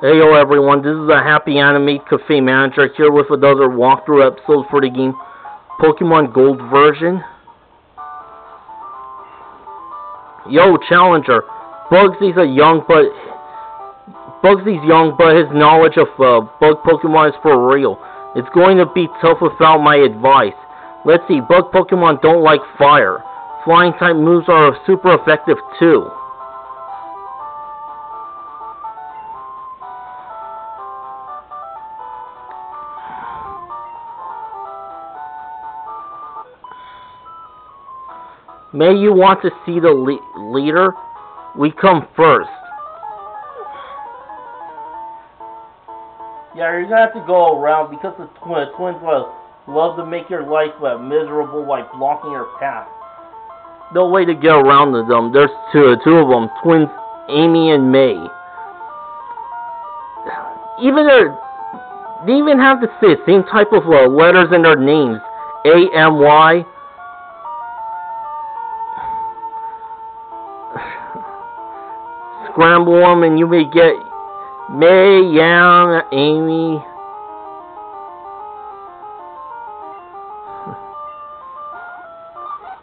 Hey yo everyone, this is a Happy Animaid Cafe manager here with another walkthrough episode for the game Pokemon Gold version. Yo, Challenger, Bugsy's a young but Bugsy's young, but his knowledge of uh, bug Pokemon is for real. It's going to be tough without my advice. Let's see, bug Pokemon don't like fire. Flying type moves are super effective too. May you want to see the le leader? We come first. Yeah, you're gonna have to go around because the twin, twins uh, love to make your life uh, miserable by blocking your path. No way to get around them. There's two, two of them, twins Amy and May. Even their, they even have the same type of uh, letters in their names. A M Y. Scramble them and you may get May, Yang, Amy.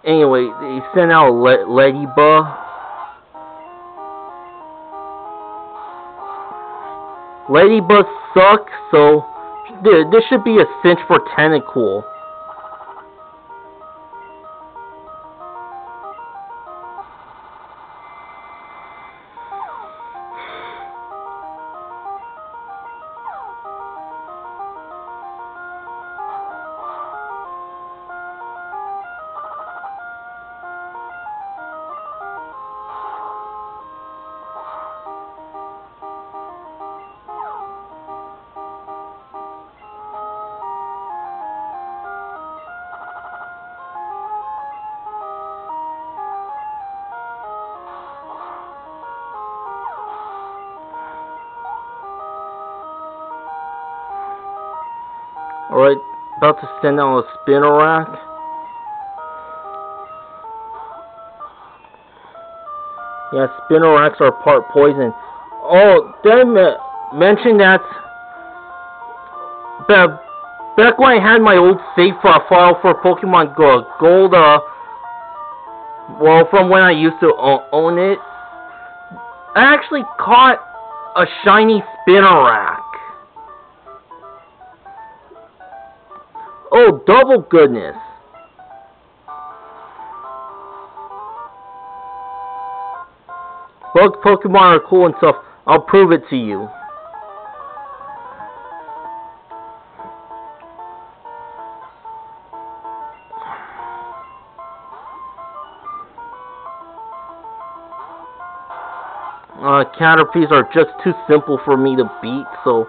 Anyway, they sent out Le Ledyba. Ledyba sucks, so this should be a cinch for Tentacool. Alright, about to stand on a Spinarak. Yeah, Spinaraks are part poison. Oh, did mention that back when I had my old save file for Pokemon Gold, uh, well, from when I used to own it, I actually caught a shiny Spinarak. Oh, double goodness. Bug Pokemon are cool and stuff. I'll prove it to you. Uh, Caterpies are just too simple for me to beat, so...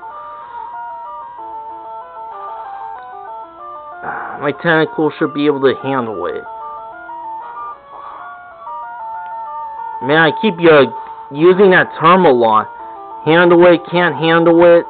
my Tentacool should be able to handle it. Man, I keep uh, using that term a lot. Handle it, can't handle it.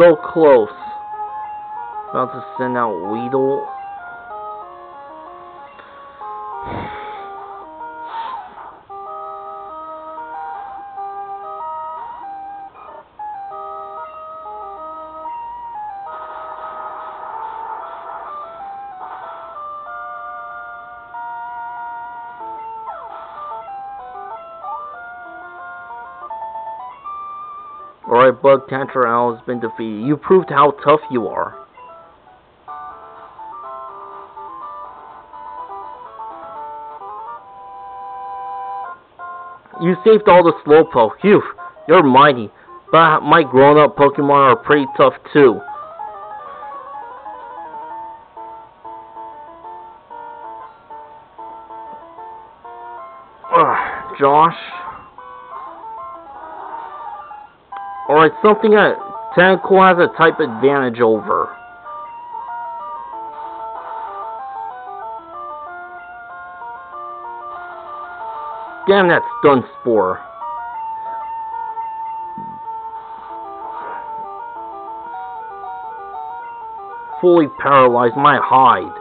So close. About to send out Weedle. Alright, Bug Tantral's been defeated. You proved how tough you are. You saved all the Slowpoke. Phew, you're mighty. But my grown-up Pokemon are pretty tough too. Ugh, Josh... Alright, something that Tentacool has a type advantage over. Damn that stun spore. Fully paralyzed my hide.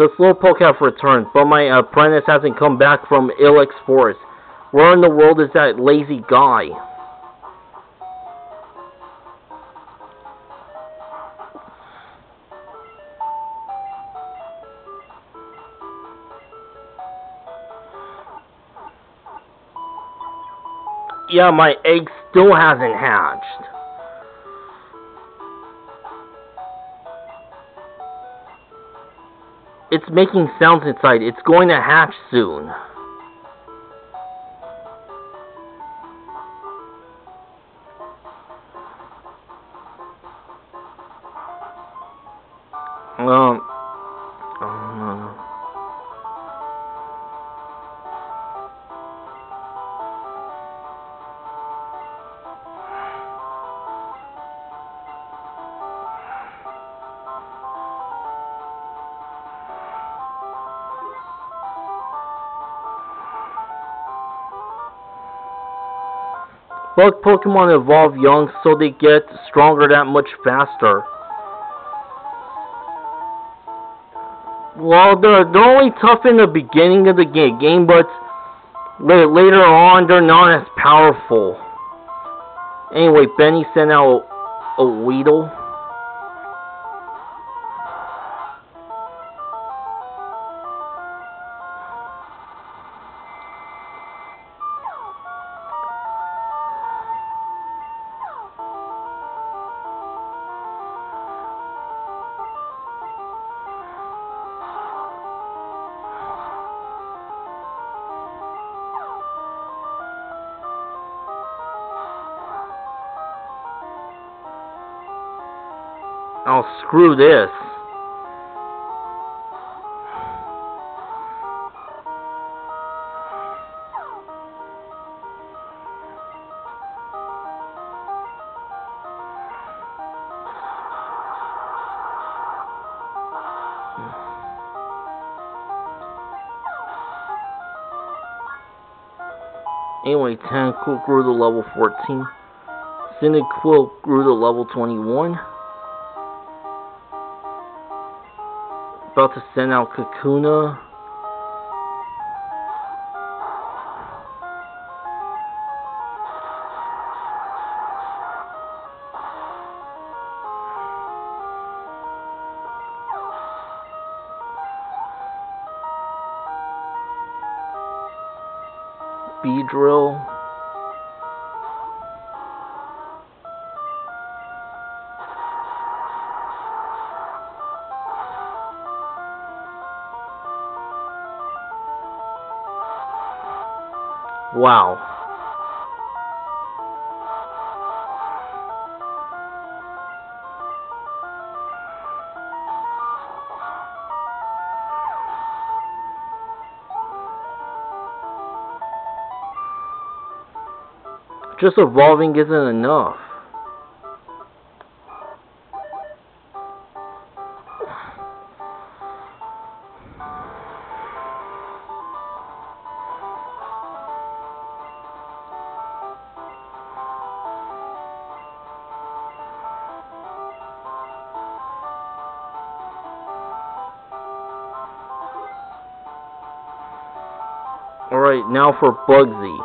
The Slowpoke have returned, but my uh, apprentice hasn't come back from Ilex Forest. Where in the world is that lazy guy? Yeah, my egg still hasn't hatched. It's making sounds inside. It's going to hatch soon. Bug Pokemon evolve young so they get stronger that much faster. Well, they're, they're only tough in the beginning of the game, but later on they're not as powerful. Anyway, Benny sent out a Weedle. Oh, screw this. Anyway, Tentacool grew to level 14. Cyndaquil grew to level 21. About to send out Kakuna. Beedrill. Wow. Just evolving isn't enough. Alright, now for Bugsy.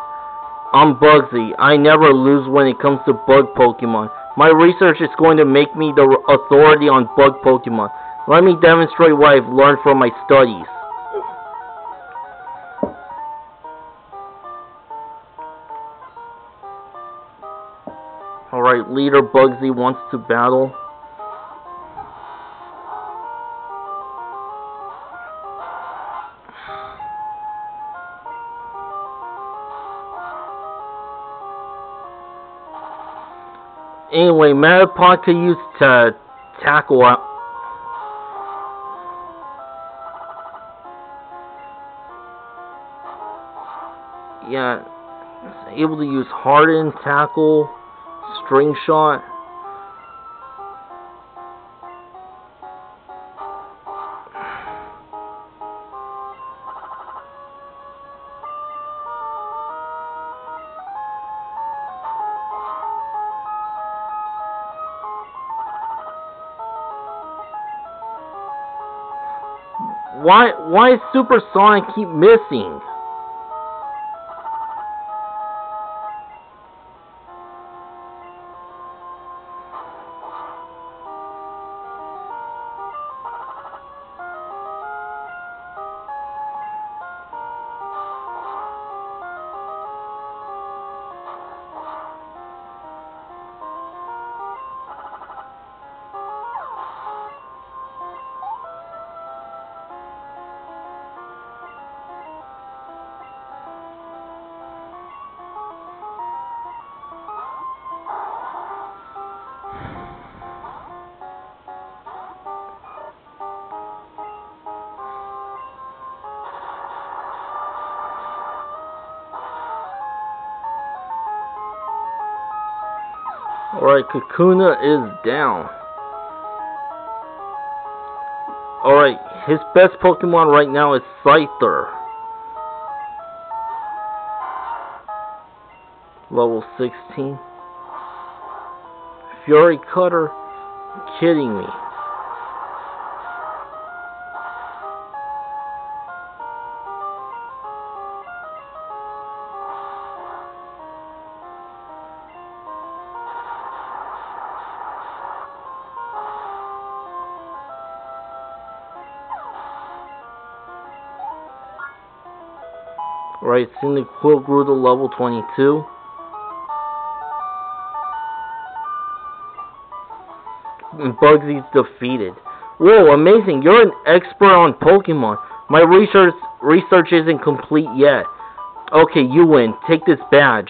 I'm Bugsy. I never lose when it comes to bug Pokemon. My research is going to make me the authority on bug Pokemon. Let me demonstrate what I've learned from my studies. Alright, leader Bugsy wants to battle. Anyway, Metapod used to tackle out. Yeah, able to use Harden, Tackle, String Shot. Why why Supersonic keep missing? Alright, Kakuna is down. Alright, his best Pokemon right now is Scyther. Level 16. Fury Cutter? Kidding me. Right, Cyndaquil grew to level 22. And Bugsy's defeated. Whoa, amazing. You're an expert on Pokemon. My research research isn't complete yet. Okay, you win. Take this badge.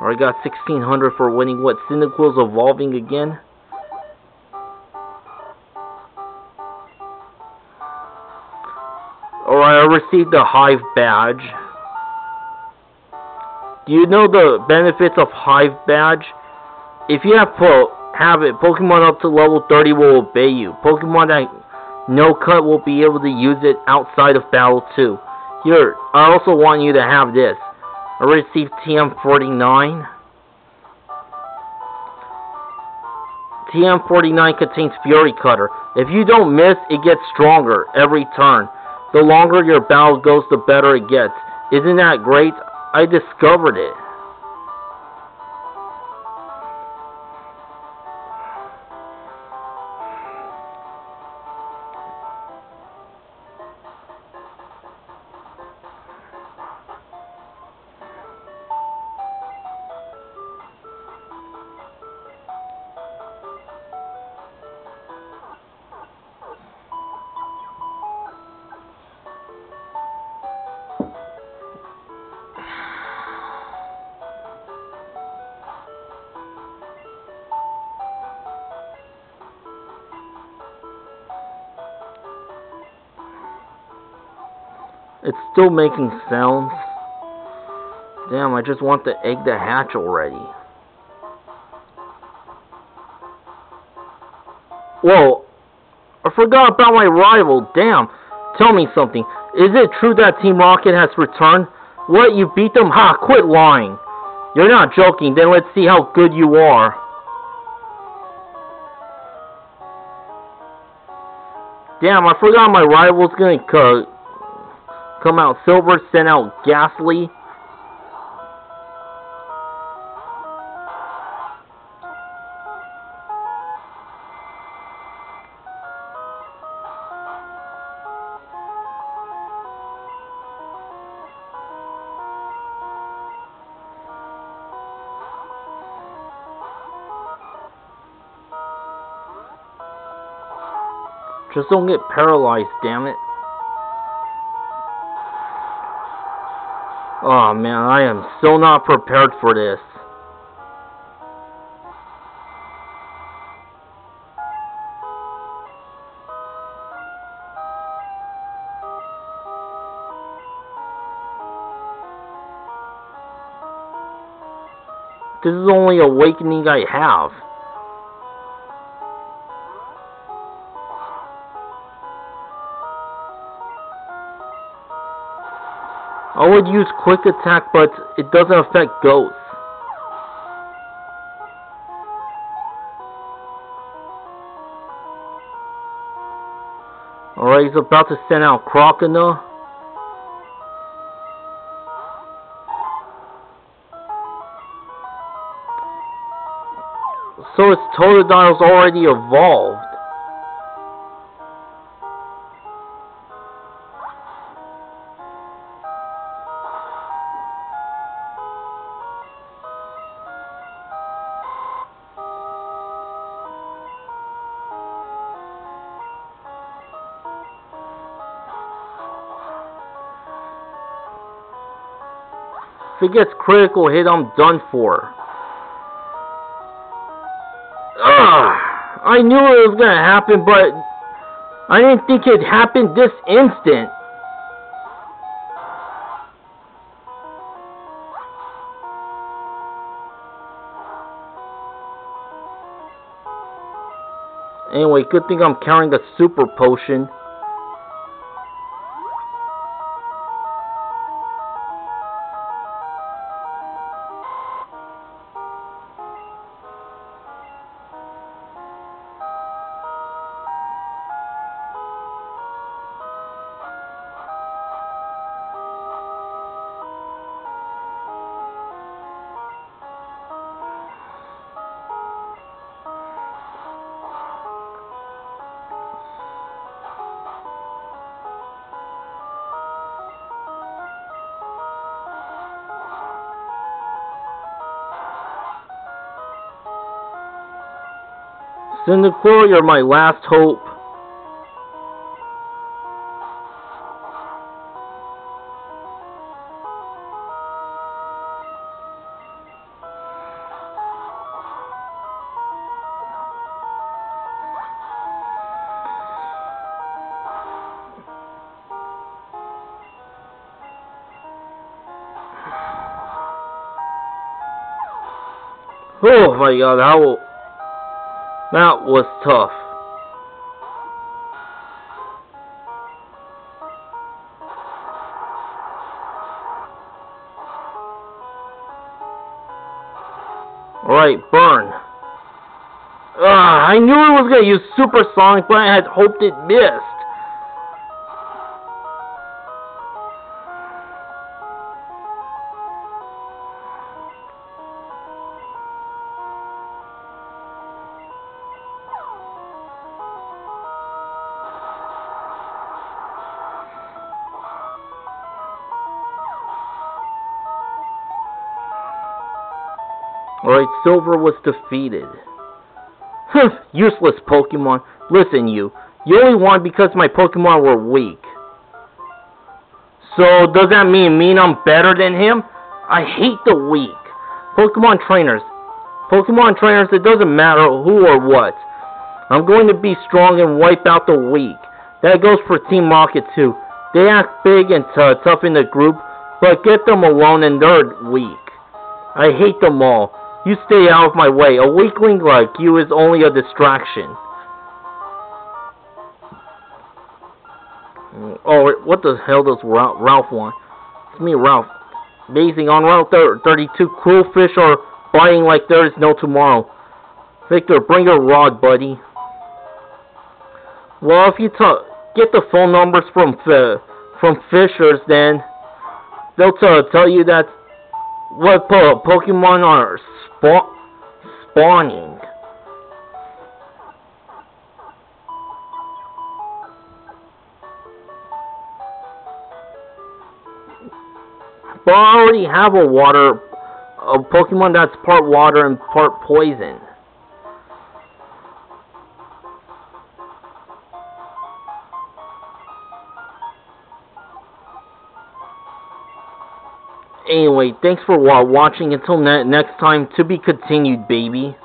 Or I got 1600 for winning what? Cyndaquil's evolving again? Alright, I received a Hive badge. You know the benefits of Hive Badge? If you have have it, Pokemon up to level 30 will obey you. Pokemon that know cut will be able to use it outside of battle too. Here, I also want you to have this. I received TM49. TM49 contains Fury Cutter. If you don't miss, it gets stronger every turn. The longer your battle goes, the better it gets. Isn't that great? I discovered it. It's still making sounds. Damn, I just want the egg to hatch already. Whoa, I forgot about my rival. Damn, tell me something. Is it true that Team Rocket has returned? What, you beat them? Ha, quit lying. You're not joking, then let's see how good you are. Damn, I forgot my rival's gonna come out Silver, send out Gastly. Just don't get paralyzed, damn it. Oh man, I am so not prepared for this. This is the only awakening I have. I would use quick attack, but it doesn't affect ghosts. Alright, he's about to send out Croconaw. So his Totodile's already evolved. It gets critical hit, I'm done for. Ugh! I knew it was gonna happen, but I didn't think it'd happen this instant. Anyway, good thing I'm carrying a super potion. Cyndaquil, you're my last hope. Oh my god, how that was tough. Alright, burn. Ugh, I knew it was to use supersonic, but I had hoped it missed. Alright, Silver was defeated. Useless Pokemon. Listen, you. You only won because my Pokemon were weak. So, does that mean, mean I'm better than him? I hate the weak. Pokemon trainers. Pokemon trainers, it doesn't matter who or what. I'm going to be strong and wipe out the weak. That goes for Team Rocket too. They act big and tough in the group, but get them alone and they're weak. I hate them all. You stay out of my way. A weakling like you is only a distraction. Oh, what the hell does Ralph want? It's me, Ralph. Amazing. On Route 32, cool fish are biting like there is no tomorrow. Victor, bring your rod, buddy. Well, if you get the phone numbers from from fishers, then they'll tell you that what po Pokemon are spa spawning. But I already have a water, a Pokemon that's part water and part poison. Anyway, thanks for watching. Until ne next time, to be continued, baby.